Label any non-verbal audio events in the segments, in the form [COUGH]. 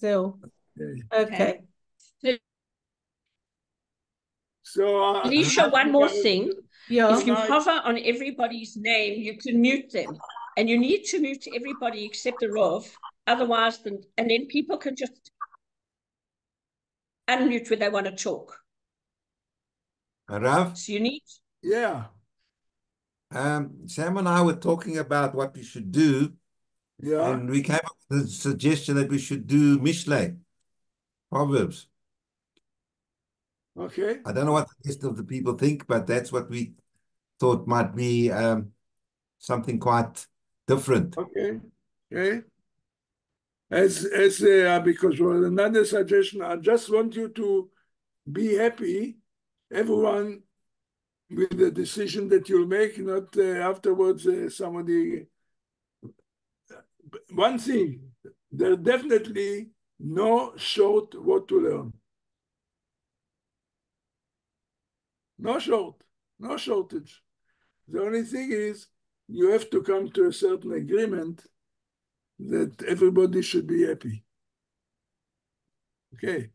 So Okay. okay. So, uh, Alicia, one more thing. Yeah. If you hover on everybody's name, you can mute them. And you need to mute everybody except the Rov. Otherwise, then, and then people can just unmute when they want to talk. Rav? So you need. Yeah. Um, Sam and I were talking about what we should do yeah. and we came up with the suggestion that we should do Mishle, Proverbs. Okay. I don't know what the rest of the people think, but that's what we thought might be um, something quite different. Okay. Okay. As as uh, because well, another suggestion, I just want you to be happy, everyone, with the decision that you'll make, not uh, afterwards uh, somebody. One thing, there definitely no short what to learn. No short, no shortage. The only thing is you have to come to a certain agreement that everybody should be happy. Okay.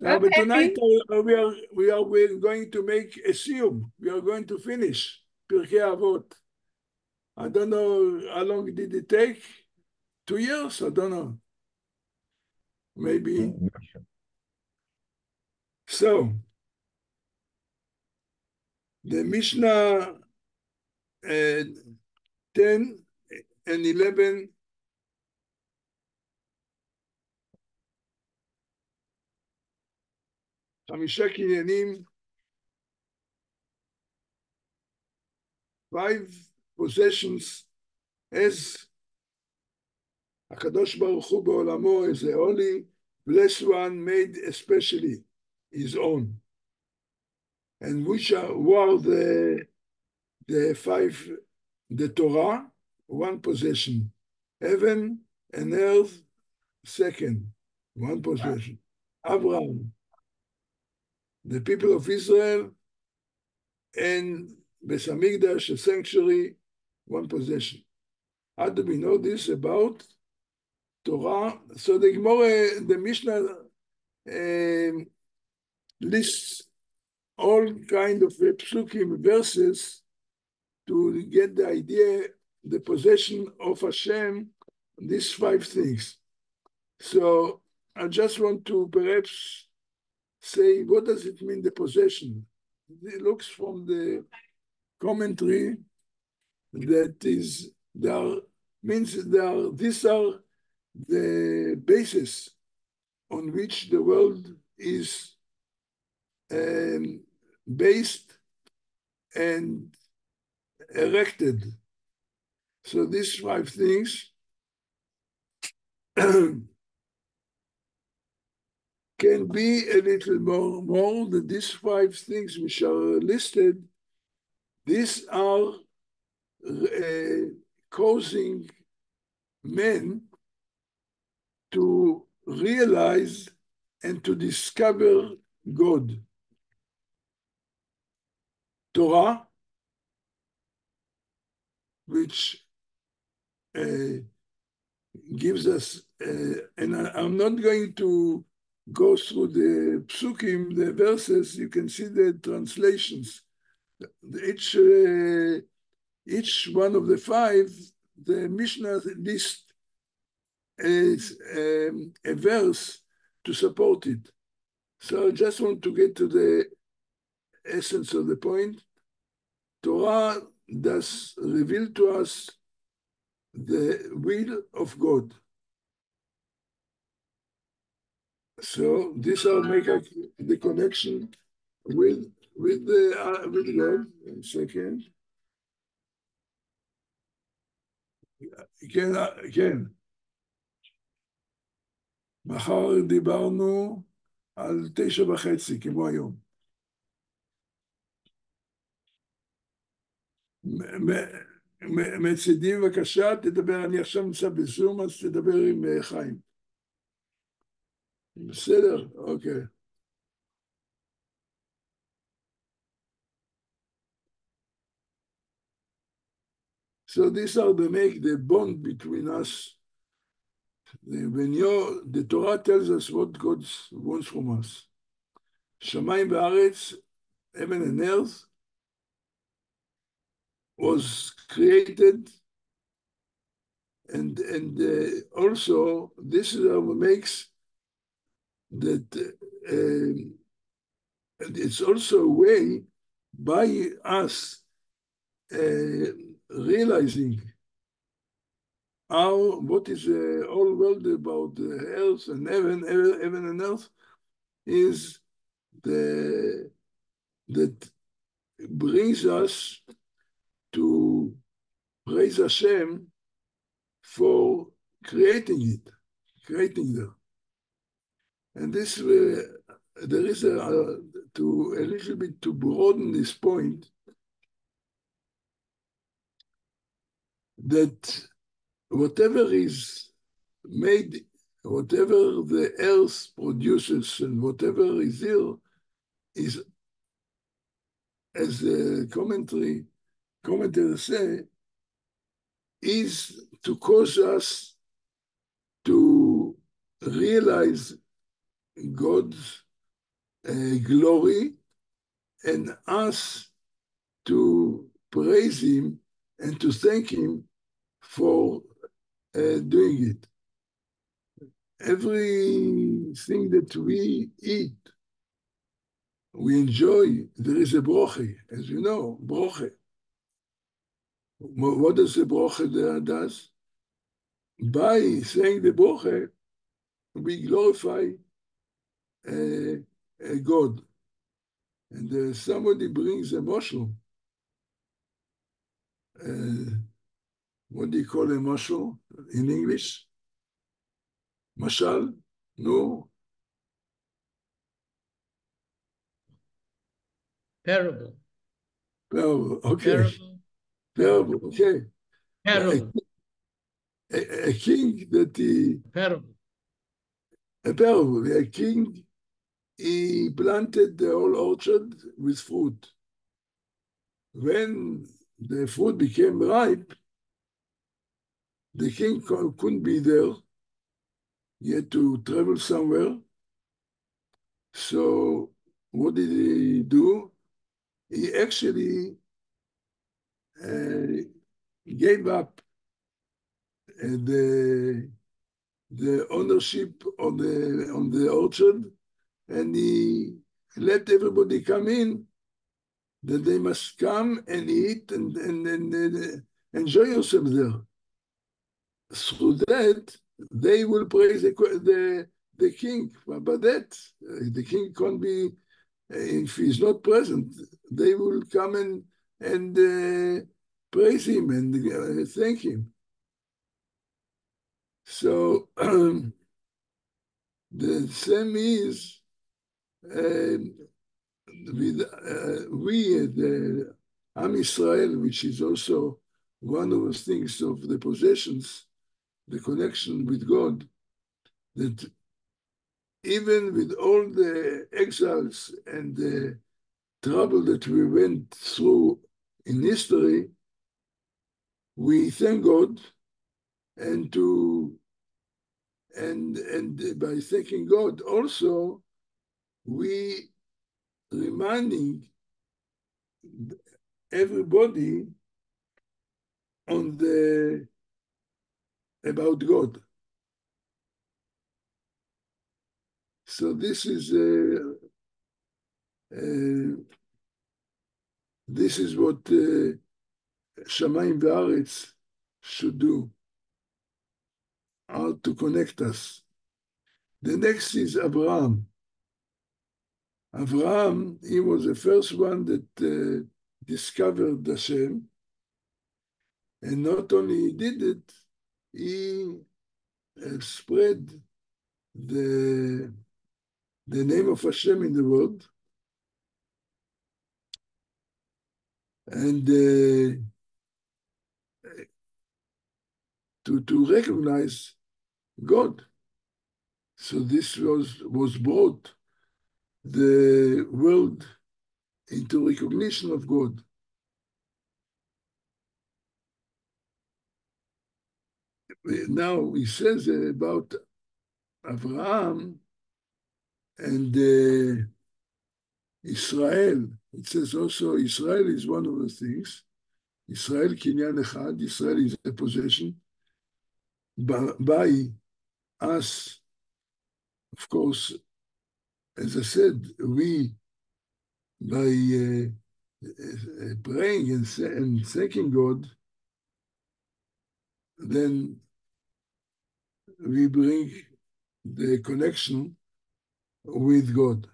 Now, but tonight uh, we are we are we're going to make assume we are going to finish Pirkei Avot. I don't know how long did it take. Two years? I don't know. Maybe. So, the Mishnah uh, 10 and 11 חמישה קניינים, five possessions as HaKadosh Baruch Hu Be'olamo is the only blessed one made especially his own. And which are, who are the, the five, the Torah, one possession, heaven and earth, second, one possession. Abraham, the people of Israel, and Beis HaMikdash, the sanctuary, one possession. How do we know this about Torah? So the Gemara, the Mishnah um, lists all kind of psukim verses to get the idea, the possession of Hashem, these five things. So I just want to perhaps say, what does it mean, the possession? It looks from the commentary that is, there means there these are the basis on which the world is um, based and erected. So these five things [CLEARS THROAT] can be a little more, more than these five things which are listed. These are uh, causing men to realize and to discover God. Torah, which uh, gives us, uh, and I, am not going to go through the psukim, the verses, you can see the translations. Each, uh, each one of the five, the Mishnah list is um, a verse to support it. So I just want to get to the essence of the point. Torah does reveal to us the will of God. So this will make the connection with with the uh, with God. One second. כן, כן. מחר דיברנו על תשע וחצי, כמו היום. מצידי בבקשה, תדבר, אני עכשיו נמצא בזום, אז תדבר עם חיים. בסדר? אוקיי. So these are the make the bond between us when you the Torah tells us what God wants from us. Shamayim v'aretz, heaven and earth, was created, and and uh, also this is what makes that uh, it's also a way by us uh, realizing how what is the whole world about the earth and heaven, heaven and earth is the that brings us to praise Hashem for creating it, creating them. And this uh, there is a, uh, to a little bit to broaden this point that whatever is made, whatever the earth produces and whatever is here is, as the commentary commentators say, is to cause us to realize God's uh, glory and us to praise Him and to thank Him for uh, doing it. Everything that we eat, we enjoy, there is a broche, as you know, broche. What does the broche does? By saying the broche, we glorify uh, God. And uh, somebody brings a mushroom. Uh, what do you call a mushroom in English? Mashal? No. Parable. Parable. Okay. Parable. Parable. Okay. Parable. A, a, a king that he. Parable. A parable. A king he planted the whole orchard with fruit. When the fruit became ripe, the king couldn't be there. He had to travel somewhere. So what did he do? He actually uh, gave up uh, the the ownership on the on the orchard and he let everybody come in, that they must come and eat and, and, and, and enjoy yourself there. Through that, they will praise the, the, the king. But that, the king can't be, if he's not present, they will come and, and uh, praise him and uh, thank him. So [CLEARS THROAT] the same is and with uh, we, the Am Israel, which is also one of the things of the possessions, the connection with God, that even with all the exiles and the trouble that we went through in history, we thank God and to and and by thanking God also we reminding everybody on the about God. So this is uh, uh, this is what uh, V'aretz should do, how to connect us. The next is Abraham. Abraham, he was the first one that uh, discovered Hashem. And not only he did it, he spread the, the name of Hashem in the world. And uh, to, to recognize God. So this was, was brought the world into recognition of God. Now he says about Abraham and uh, Israel. It says also Israel is one of the things. Israel kinyan echad. Israel is a possession by, us. Of course, as I said, we by uh, uh, praying and, and thanking God, then we bring the connection with God.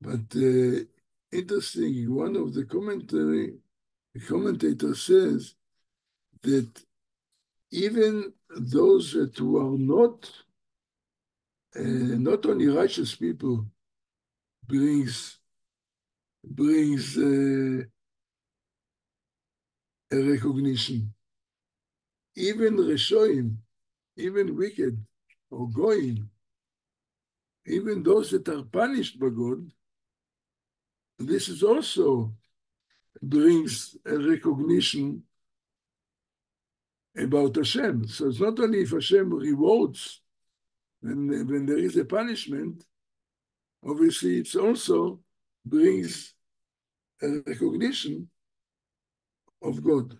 But uh, interesting, one of the commentary the commentator says that even those that who are not uh, not only righteous people brings brings uh, a recognition. Even Reshoim, even wicked or going, even those that are punished by God, this is also brings a recognition about Hashem. So it's not only if Hashem rewards when, when there is a punishment, obviously it's also brings a recognition of God.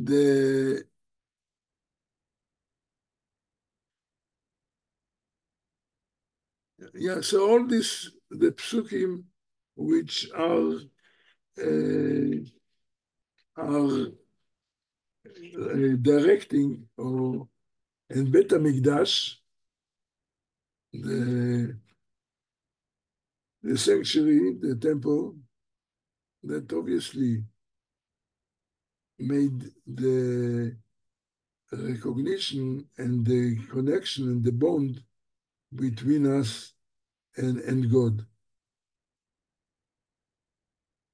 The yeah, so all this the psukim which are uh, are uh, directing or in Bet HaMikdash, the, the sanctuary, the temple, that obviously made the recognition and the connection and the bond between us and, and God.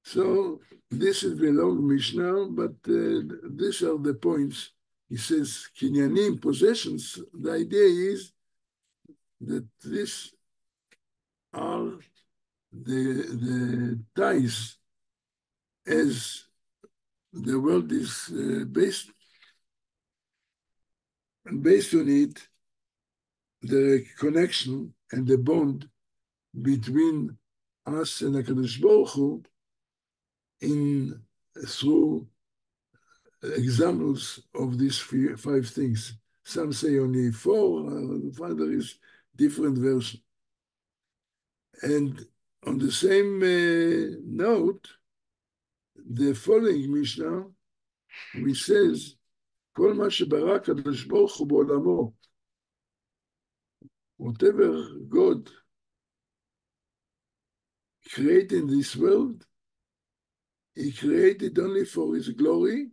So this is the long Mishnah, but uh, these are the points. He says, Kinyanim, possessions, the idea is that these are the, the ties as the world is uh, based and based on it, the connection and the bond between us and HaKadosh Baruch Hu in through examples of these five things. Some say only four, uh, there is different version. And on the same uh, note, the following Mishnah, which says, כל מה שברא הקדוש ברוך הוא בעולמו, whatever God created in this world, he created only for his glory,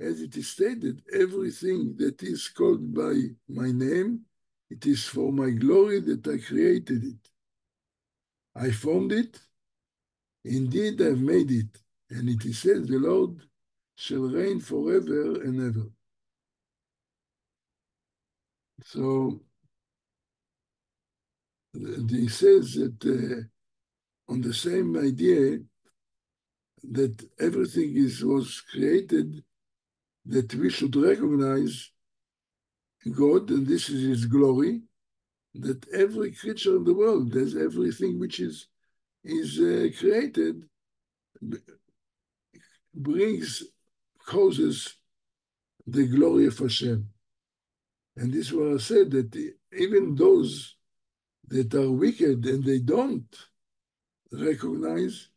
as it is stated, everything that is called by my name, it is for my glory that I created it. I formed it, indeed I've made it, and it said, the Lord shall reign forever and ever. So he says that uh, on the same idea that everything is was created that we should recognize God and this is His glory. That every creature in the world, there's everything which is is uh, created, brings causes the glory of Hashem. And this I said that even those that are wicked and they don't recognize,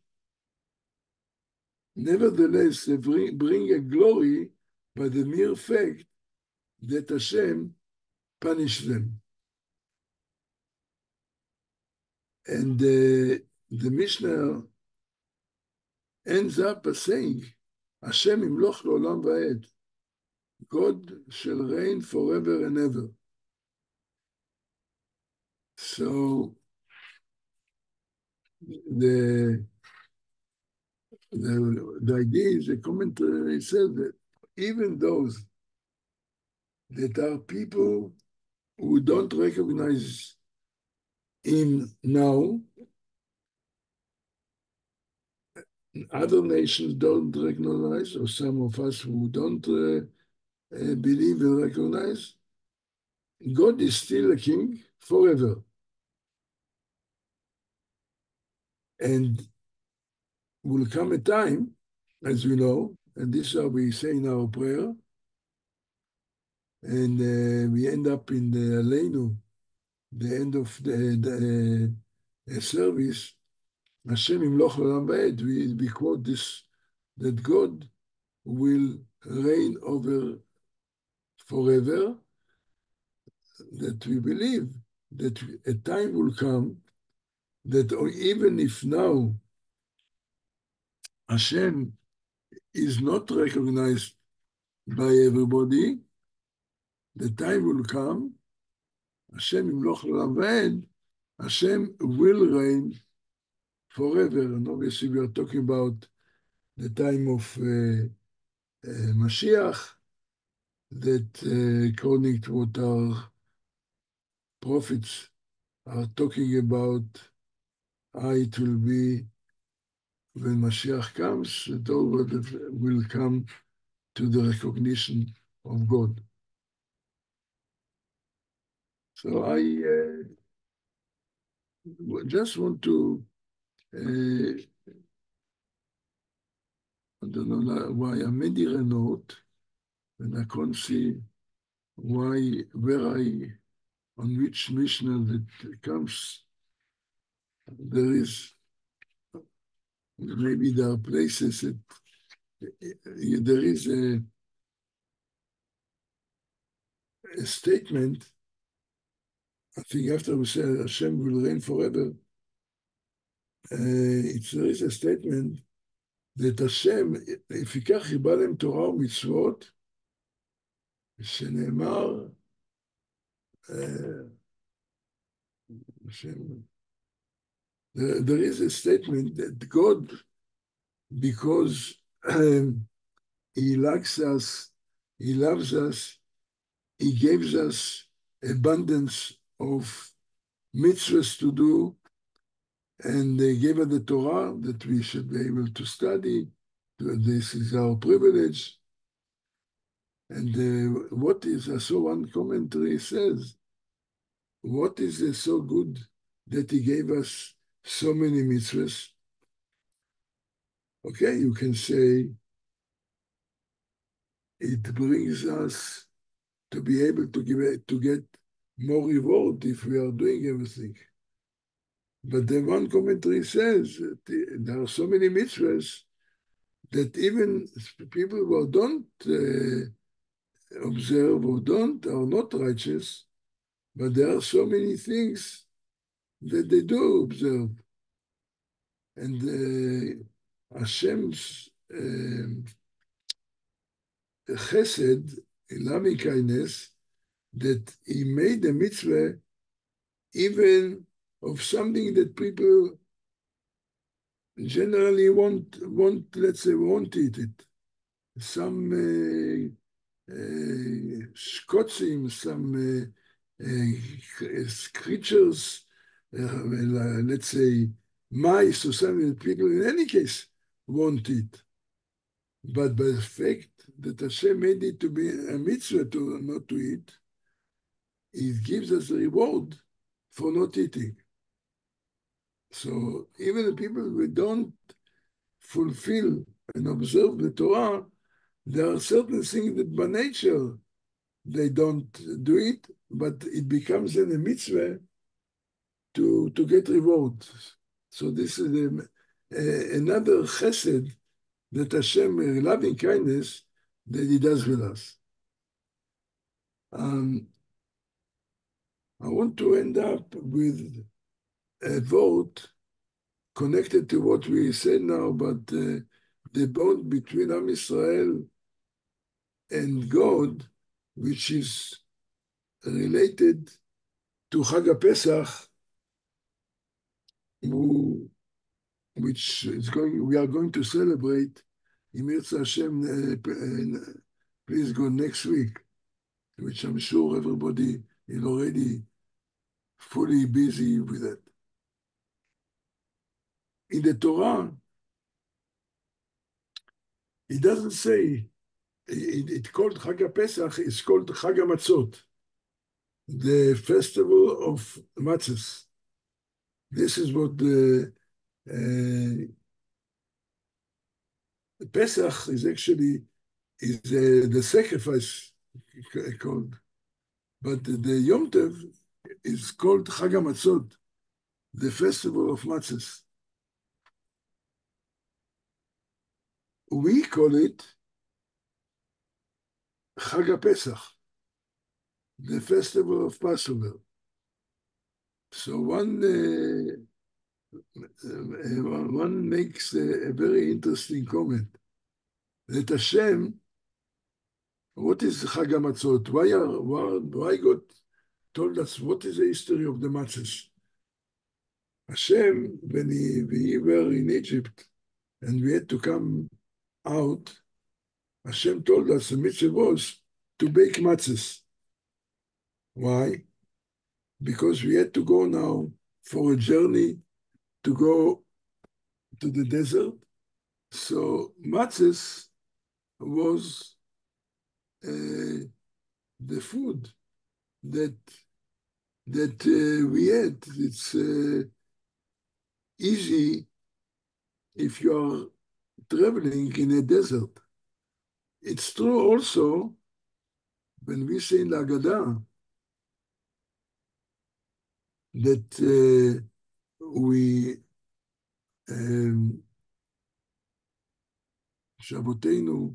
nevertheless they bring, bring a glory by the mere fact that Hashem punished them. And uh, the Mishnah ends up by saying, Hashem imloch le'olam va'ed. God shall reign forever and ever. So the the, the idea is the commentary says that even those that are people who don't recognize him now, other nations don't recognize, or some of us who don't uh, uh, believe and recognize, God is still a king forever. And will come a time, as we know, and this is how we say in our prayer, and uh, we end up in the Aleinu, the end of the, the uh, service, Hashem imloch olam va'ed, we, quote this, that God will reign over forever, that we believe that a time will come that even if now Hashem is not recognized by everybody, the time will come, Hashem imloch olam va'ed, Hashem will reign forever. And obviously we are talking about the time of uh, uh, Mashiach, that uh, according to what our prophets are talking about, it will be when Mashiach comes, that all will come to the recognition of God. So I uh, just want to, don't know why note, and I can't see why, where I, on which Mishnah that comes, there is, maybe there are places that eh, eh, there is a, a statement I think after we say Hashem will reign forever, it's, there is a statement that Hashem, לפיכך חיבה להם תורה ומצוות, שנאמר, uh, Hashem, there, there is a statement that God, because um, [CLEARS THROAT] He likes us, He loves us, He gives us abundance of mitzvahs to do, and they gave us the Torah that we should be able to study. This is our privilege. And uh, what is, I saw one commentary says, what is uh, so good that he gave us so many mitzvahs? Okay, you can say it brings us to be able to give to get more reward if we are doing everything. But the one commentary says there are so many mitzvahs that even people who don't uh, observe or don't are not righteous, but there are so many things that they do observe. And uh, Hashem's uh, chesed, loving kindness, that he made the mitzvah even of something that people generally won't, won't let's say, won't eat it. Some uh, uh, some uh, uh, creatures, uh, well, let's say, mice or something people in any case won't eat. But by the fact that Hashem made it to be a mitzvah to not to eat, it gives us a reward for not eating. So even the people who don't fulfill and observe the Torah, there are certain things that by nature they don't do it, but it becomes a mitzvah to, to get reward. So this is a, a, another chesed that Hashem, loving kindness, that He does with us. Um, I want to end up with a vort connected to what we said now about uh, the bond between Am Israel and God, which is related to Chag Pesach, which is going, we are going to celebrate in Hashem, uh, uh, please go next week, which I'm sure everybody is already fully busy with it. In the Torah, It doesn't say, it, it called Chag Pesach, it's called Chag Matzot, the festival of matzahs. This is what the uh, Pesach is actually is uh, the sacrifice called, but the, Yom Tov is called Chag Matzot, the festival of matzahs. We call it Chag Pesach, the festival of Passover. So one uh, one makes a, a, very interesting comment that Hashem, what is Chag Matzot? Why, are, why, why God told us what is the history of the matzahs? Hashem, when he, we were in Egypt and we had to come out, Hashem told us the mitzvah was to bake matzahs. Why? Because we had to go now for a journey to go to the desert. So matzahs was uh, the food that that uh, we had. It's uh, easy if you are traveling in a desert. It's true also when we say in Lagada that uh, we um, Shaboteinu,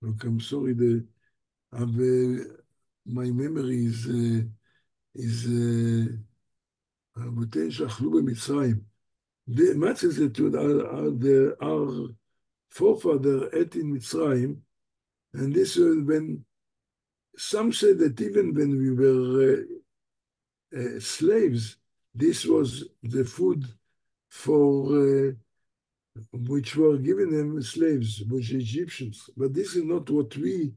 look, I'm sorry, the, have, uh, my memory is, uh, is, uh, Shaboteinu Shachlu B'Mitzrayim. The matzahs that are, are the, our forefather ate in Mitzrayim, and this was when some say that even when we were uh, uh, slaves, this was the food for uh, which were given them slaves, which Egyptians. But this is not what we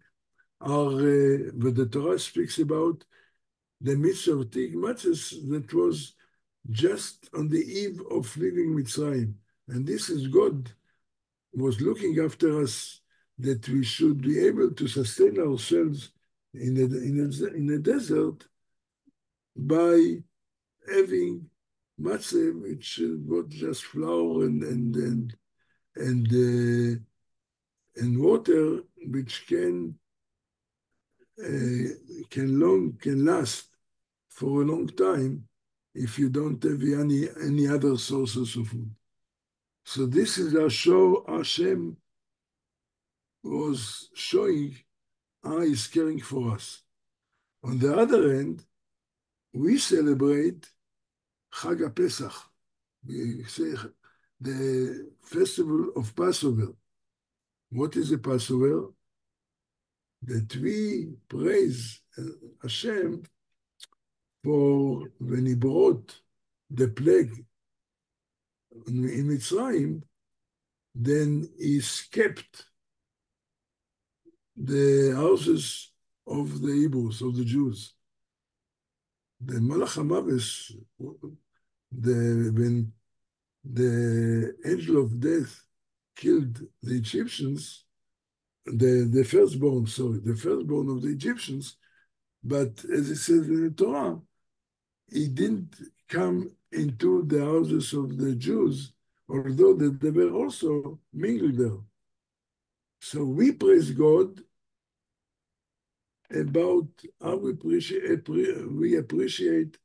are, uh, what the Torah speaks about, the mitzvah of Tig Matzahs that was just on the eve of leaving Mitzrayim. And this is God was looking after us that we should be able to sustain ourselves in a, in a, in a desert by having matzah, which is just flour and and and and uh, and water, which can uh, can long can last for a long time if you don't have any any other sources of food. So this is a show Hashem was showing how he's caring for us. On the other hand, we celebrate Chag Pesach. We say the festival of Passover. What is the Passover? That we praise uh, Hashem for when he brought the plague in Mitzrayim, then he kept the houses of the Hebrews, of the Jews. The Malach HaMaves, the, when the angel of death killed the Egyptians, the, the firstborn, sorry, the firstborn of the Egyptians, but as it says in the Torah, he didn't come into the houses of the Jews, although they were also mingled there. So we praise God about how we appreciate, we appreciate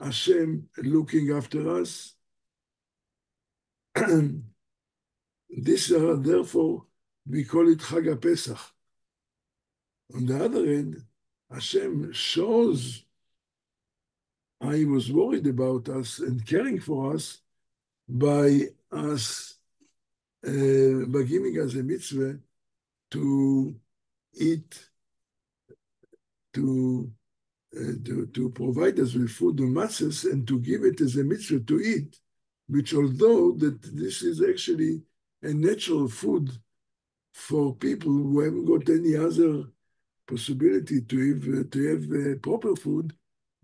Hashem looking after us. [CLEARS THROAT] this, uh, therefore, we call it Chag Pesach. On the other hand, Hashem shows he was worried about us and caring for us by us, uh, by giving us a mitzvah to eat to, uh, to, to provide us with food and matzahs and to give it as a mitzvah to eat, which although that this is actually a natural food for people who haven't got any other possibility to have, to have uh, proper food,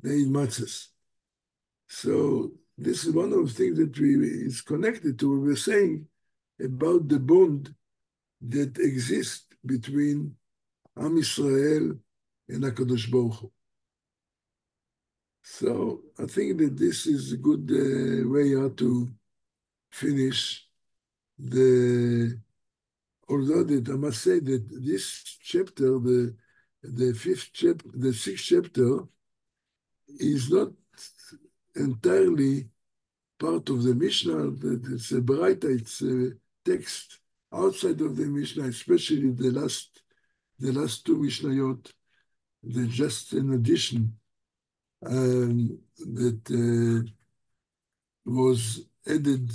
they eat matzahs. So this is one of the things that we is connected to. what we're saying about the bond that exists between Am Israel and HaKadosh Baruch Hu. So I think that this is a good uh, way how to finish the although that I must say that this chapter, the the fifth chapter, the sixth chapter, is not entirely part of the Mishnah. It's a Baraita, it's a text outside of the Mishnah, especially the last the last two Mishnayot. They're just an addition um, that uh, was added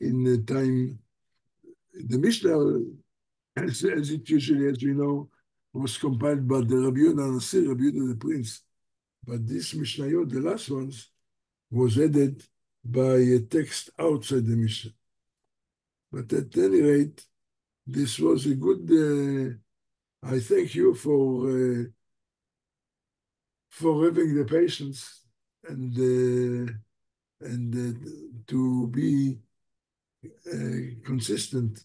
in the time. The Mishnah, as, as it usually, as we know, was compiled by the Rabbi Yehuda HaNasi, Rabbi Yehuda the Prince. But this Mishnayot, the last ones, was added by a text outside the Mishnah. But at any rate, this was a good. Uh, I thank you for uh, for having the patience and uh, and uh, to be uh, consistent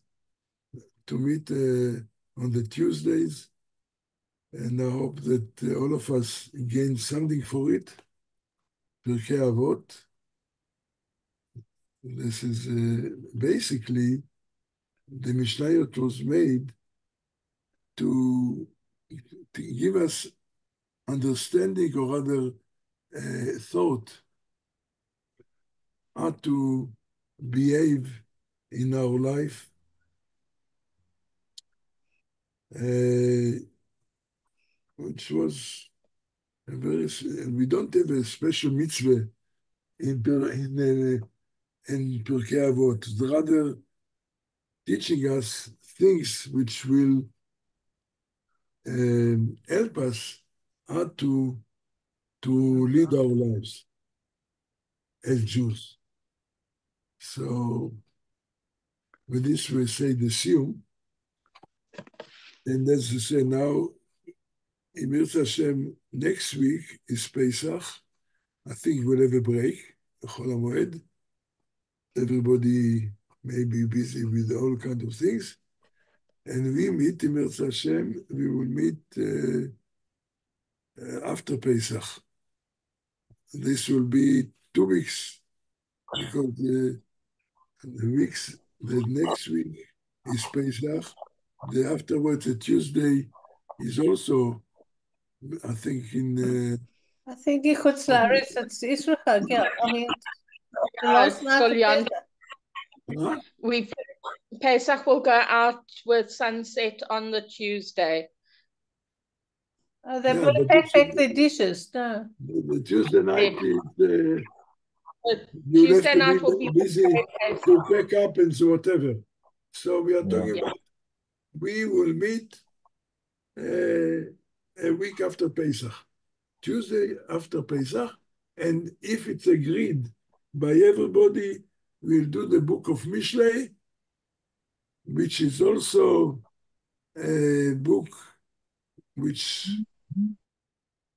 to meet uh, on the Tuesdays, and I hope that uh, all of us gain something for it. Pirkei Avot. This is uh, basically the Mishnayot was made to, to give us understanding or rather uh, thought how to behave in our life. Uh, which was a very, we don't have a special mitzvah in, in, in Pirkei Avot, rather teaching us things which will um, help us how to, to lead our lives as Jews. So, with this, we say the Siyum. And as you say now, in Hashem, next week is Pesach. I think we'll have a break, Chol. Everybody may be busy with all kind of things. And we meet in Hashem, we will meet uh, uh, after Pesach. This will be two weeks because the, the weeks, the next week is Pesach. The afterwards, the Tuesday is also, I think, in. The. I think in Chutz Laretz, it's Israel, yeah. I mean, Uh, last night of Julian, Pesach. Huh? we Pesach will go out with sunset on the Tuesday. Oh, they Yeah, put but back, it's- back the dishes, no. The, the Tuesday night is. Uh, But Tuesday to night will be be busy to pack up and so whatever. So we are talking Yeah. about we will meet uh, a week after Pesach, Tuesday after Pesach, and if it's agreed by everybody, we'll do the book of Mishlei, which is also a book which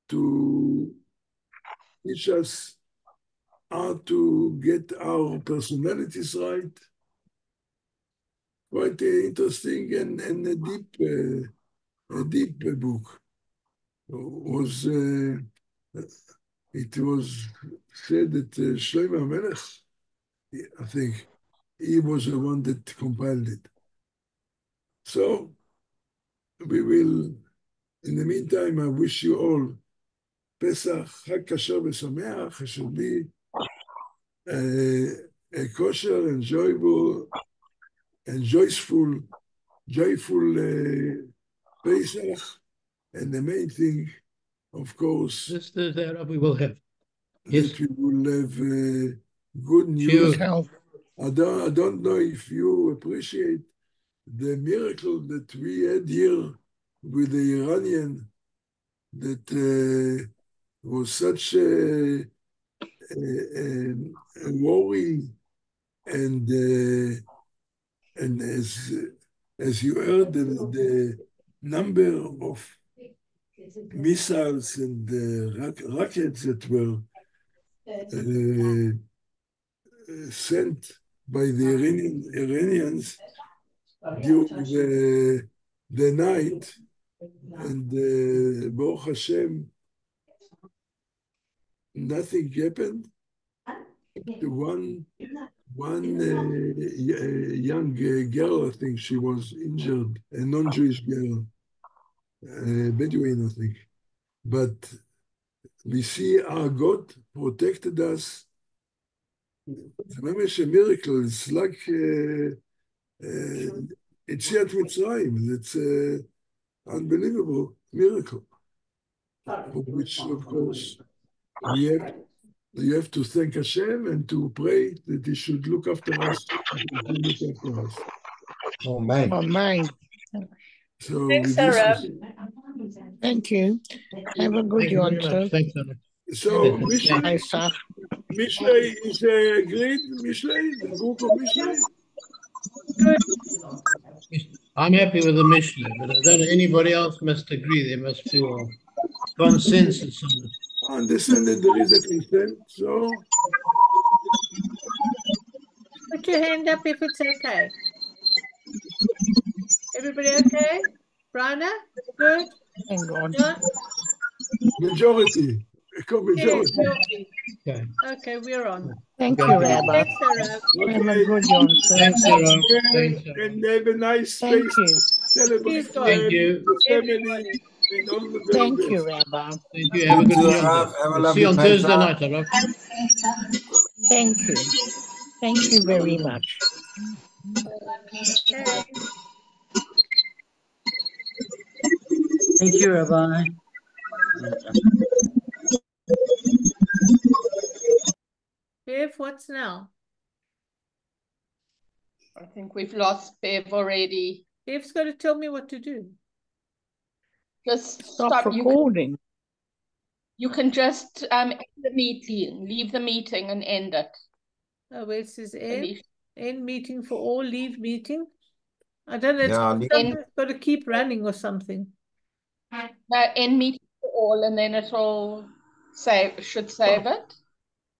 to teach us how to get our personalities right. Quite interesting and, and a deep, uh, a deep book. Was uh, it was said that uh, Shlomo Melech, I think, he was the one that compiled it. So we will. In the meantime, I wish you all Pesach, Chag Kasher v'Sameach. It should be uh, a kosher, enjoyable, and joyful, joyful uh, Pesach. And the main thing, of course, This, this, that we will have. Yes. we will have uh, good news. I don't, I don't know if you appreciate the miracle that we had here with the Iranian that uh, was such a, a, a, a worry and uh, and as as you heard the, the number of missiles and uh, rock- rockets that were uh, sent by the Iranian, Iranians during the, the night. And uh, Baruch Hashem, nothing happened. One one uh, uh, young uh, girl, I think she was injured, a non-Jewish girl, uh, Bedouin, I think. But we see our God protected us. זה ממש a miracle. It's like uh, uh, Yetziat Mitzrayim. It's an unbelievable miracle, for which, of course, we have you have to thank Hashem and to pray that He should look after us. and look after us. Oh, man. Mine. So Thanks, with this- Sarah. Thank you. Have a good you one, very sir. Thanks, Anna. So Bye, Mishlei, sir. Mishlei is uh, agreed. Mishlei, the group of Mishlei. I'm happy with the Mishnah, but I don't know, anybody else must agree. There must be a consensus on it. I understand that there is a consent. So Put your hand up if it's okay. Everybody okay? Brana, good? Thank God. John? majority, a core majority. guilty. Okay. Okay, we're on. Thank you, Thank you. Rabbi. Thanks, Sarah. Have a good one, sir. Thanks, Sarah. Thanks, Sarah. And have a nice Thank space. you. Celebrate Thank you. the family and all the very Thank you, Rabbi. Thank you. Have a good You night. have- have a See you on Thursday night, all right? Thank you. Thank you very much. Okay. Thank you, Rabbi. Bev, what's now? I think we've lost Bev already. Bev's got to tell me what to do. Just Stop stop. You can, recording. you can just um end the meeting, leave the meeting and end it. Oh, where it says end, end meeting for all, leave meeting. I don't know, it's Yeah, got leave- it's got to keep running or something. No, end meeting for all and then it'll save should save it.